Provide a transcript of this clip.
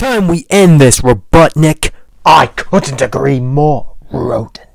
time we end this, Robotnik. I couldn't agree more, Rodent.